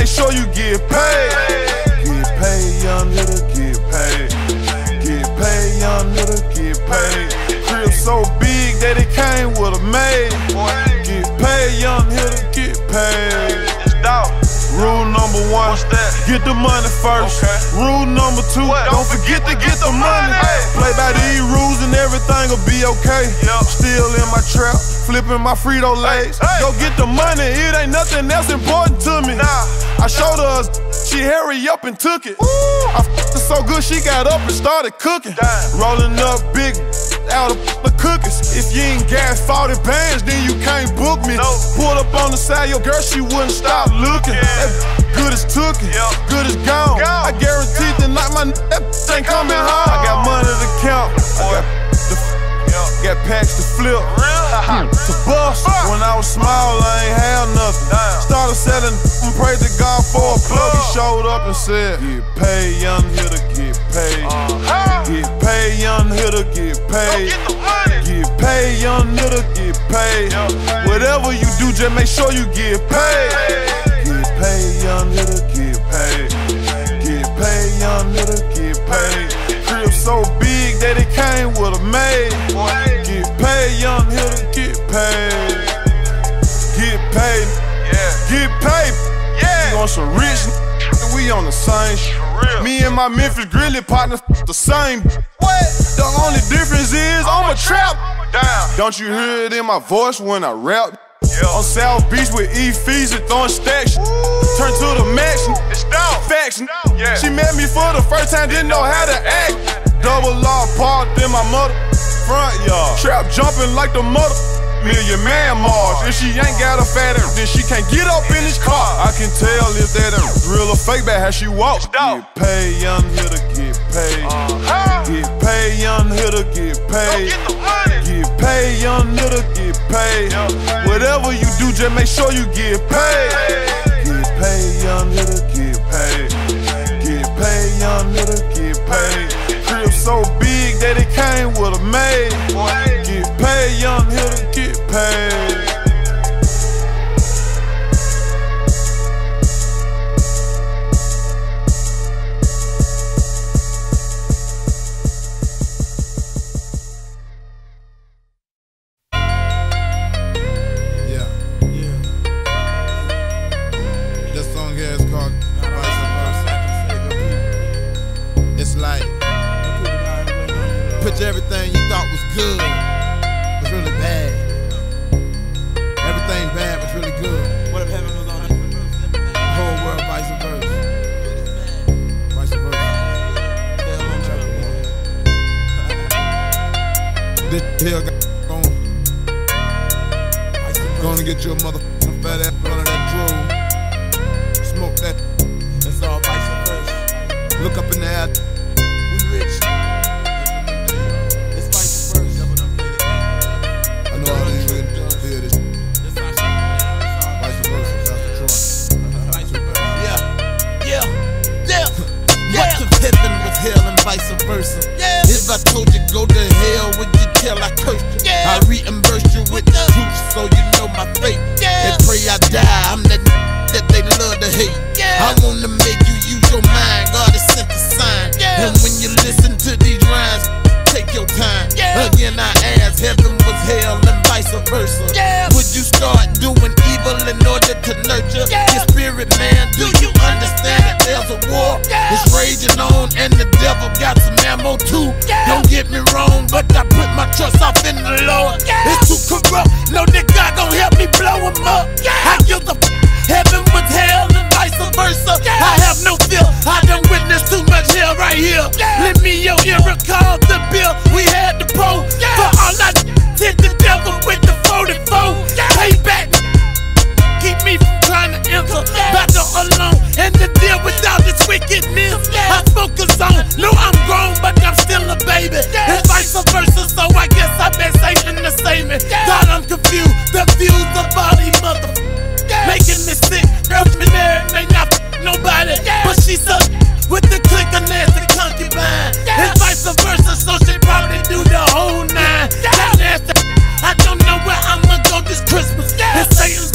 make sure you get paid. Get paid, young nigga, get paid. Get paid, young nigga, get paid. Crib so big that it came with a maid. Get paid, young nigga, get paid. Rule number one, get the money first. Rule number two, don't forget to get the money. Play by these rules and everything will be okay. Still in my trap, flipping my Frito Lays. Go get the money, it ain't nothing else important to me. I showed her, she hurry up and took it. I f***ed her so good, she got up and started cooking. Rolling up big out of the cookies. If you ain't gas 40 bands, then you can't book me. Pulled up on the side, your girl, she wouldn't stop looking. That good as took it, good as gone. I guarantee tonight my that ain't coming home. I got money to count. I got the Got packs to flip, to bust. Uh. When I was small, I ain't had nothing. Started selling, and prayed to God for a plug. He uh. showed up and said, Get paid, young hitter, get paid. Uh. Get paid, young hitter, get paid. Get paid, young hitter, get paid. Whatever you do, just make sure you get paid. Get paid, young hitter, get paid. So big that it came with a maid. Get paid, young hitter, get paid. Get paid, get paid. yeah. We on some rich, we on the same. Me and my Memphis Grilly partners the same. What? The only difference is I'm a trap. Don't you hear it in my voice when I rap? Yeah. On South Beach with E fees and throwing stacks. Turn to the max. Facts. She met me for the first time, didn't know how to act. Double law parked in my mother front yard. Trap jumping like the mother. Million Man March. If she ain't got a fat ass, then she can't get up in this car. I can tell if that ass real or fake by how she walks. Get paid, young hitter, get paid. Get paid, young hitter, get paid. Get paid, young hitter, get paid. Whatever you do, just make sure you get paid. Get paid, young hitter, get so big that it came with a maid. Get paid, young hitter, get paid. This hill got on. Gonna get your motherfucking fat ass under that drool. Smoke that. It's all vice versa. Look up in the air.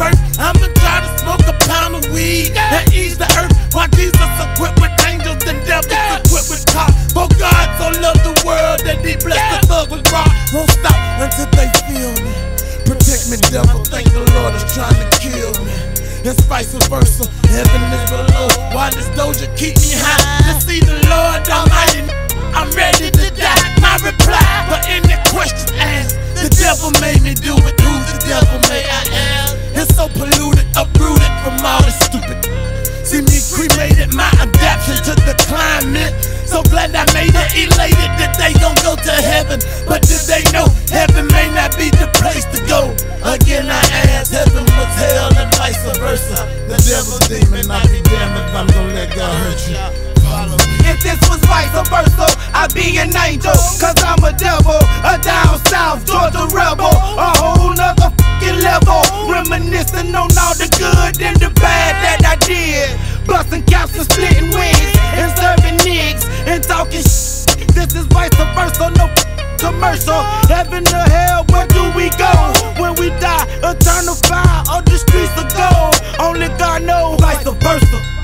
I'ma try to smoke a pound of weed yeah. and ease the earth. Why Jesus equipped with angels and devils equipped with cops? For God so loved the world that He blessed the thug with rock. Won't stop until they feel me. Protect me, devil. Thank the Lord is trying to kill me. It's vice versa. Heaven is below. Why does Doja keep me high? To see the Lord Almighty. This is vice versa, no commercial. Heaven to hell, where do we go? When we die, eternal fire or the streets of gold. Only God knows, vice versa.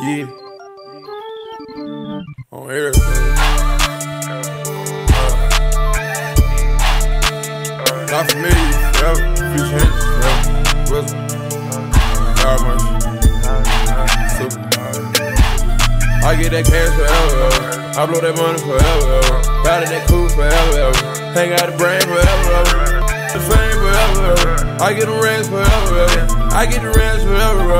Yeah. On everything. Not for me, forever. Few changes, forever. Wisdom. God mercy. Super. I get that cash forever, I blow that money forever, Ride that cool forever, Hang out the brain forever, The fame forever, I get the rings forever, I get the rings forever,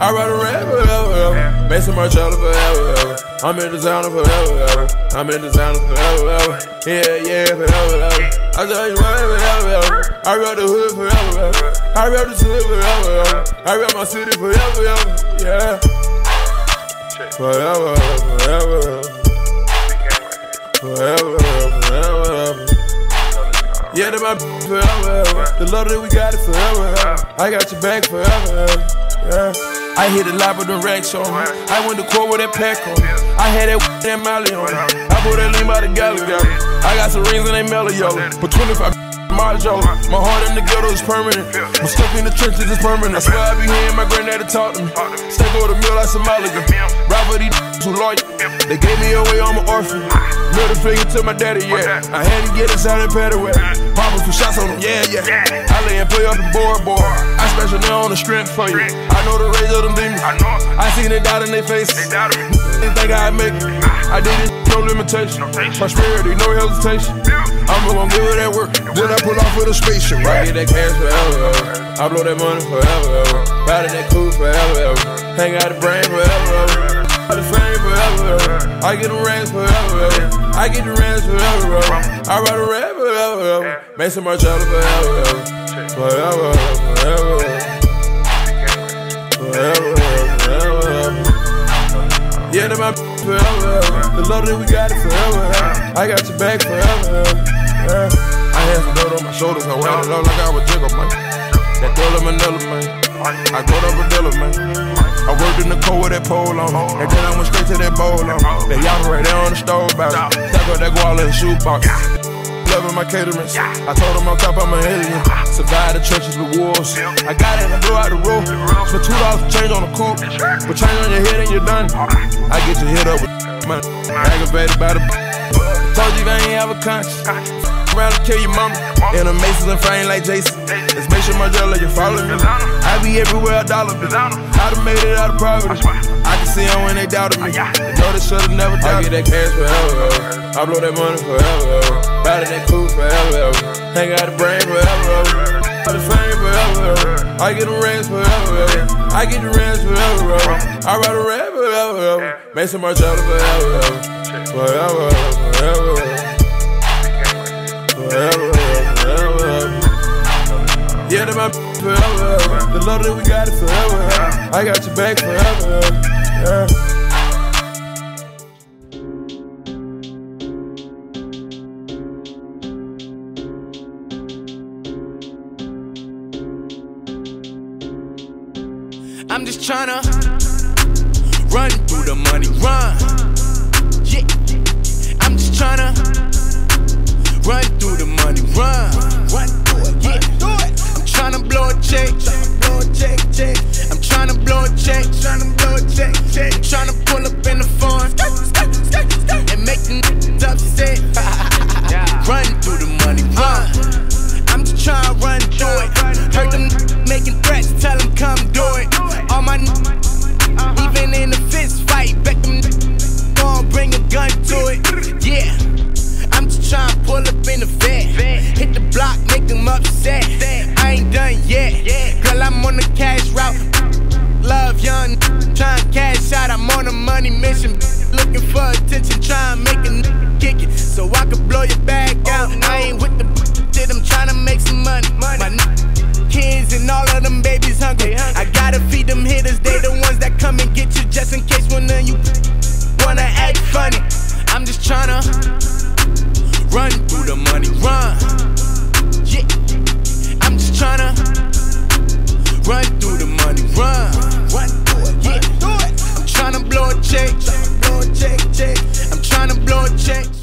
I ride a rap forever, Make some Marcello forever, I'm in designer forever, I'm in designer forever, Yeah, yeah, forever, I tell you what, forever, I ride the hood forever, I ride the hood forever, I ride my city forever, yeah. Forever, forever, forever, forever. Yeah, that my forever. The love that we got it forever. I got your back forever. Yeah. I hit a lot with the racks on. I went to court with that pack on. I had that that Molly on. I put that lean by the galley. I got some rings and they mellow yellow. But 25 Marjo. My heart in the ghetto is permanent. My stuff in the trenches is permanent. I swear I be hearing my granddaddy talk to me. Step over the mill like. Rap for these who loyal. They gave me away, I'm an orphan. Middle finger to my daddy, yeah. I had to get inside and pet away. Papa some shots on them, yeah, yeah. I lay and play up the board, boy. I on the strength for you. I know the rage of them demons. I seen it doubt in their face. They think I make it. I did it, no limitation. Prosperity, no hesitation. I'm gonna give it that work. Then I pull off with a spaceship, right? I get that cash forever, I blow that money forever, Ride that cool forever, Hang out the brain forever, the fame forever, I get the rings forever, I get the rings forever, I ride a rap forever, Make some Marcello forever, forever, forever, forever, forever. Yeah, that my forever. The love that we got it forever. I got your back forever. Yeah. I had some dirt on my shoulders. I wound it up like I was jiggle, man. That girl in Manila, man. I go to Bradilla, man. I worked in the cold with that pole on. And then I went straight to that bowl on. That y'all right there on the stove box. Stack up that guala in the shoebox loving my caterings. I told them on top I'm an alien. Survive the trenches with wolves. I got it I blew out the roof. For two dollars change on the coupe. But change on your head and you're done. I get you hit up with man. Aggravated by the Told you I ain't have a conscience. Around to kill your mama. In a Masons and frame like Jason. Let's make sure my like you follow me. I be everywhere a dollar. I done made it out of poverty. I can see them when they doubted me. They know they should've never doubted I get that cash forever. I blow that money forever. Ride that cool forever. Hang out the brain forever. the fame forever. I get the rings forever. I get the rings forever. I ride a rap forever. Make some Marcello forever. Forever, forever. Forever, forever. Yeah, that my forever. The love that we got it forever. I got your back forever. Yeah. I'm just tryna run through the money, run. Just tryna run through the money, run. Run through it, yeah. I'm tryna blow a check, blow a check, check. Them upset. I ain't done yet. Girl, I'm on the cash route. Love young, tryna cash out. I'm on a money mission. Looking for attention, tryna make a kick it. So I can blow your bag oh, out. I ain't with the shit, I'm tryna make some money. My kids and all of them babies hungry. I gotta feed them hitters, they the ones that come and get you just in case one of you wanna act funny. I'm just tryna run through the money, run. Run through the money, run. Run through it, yeah. Through it. I'm trying to blow a check. I'm trying to blow a check.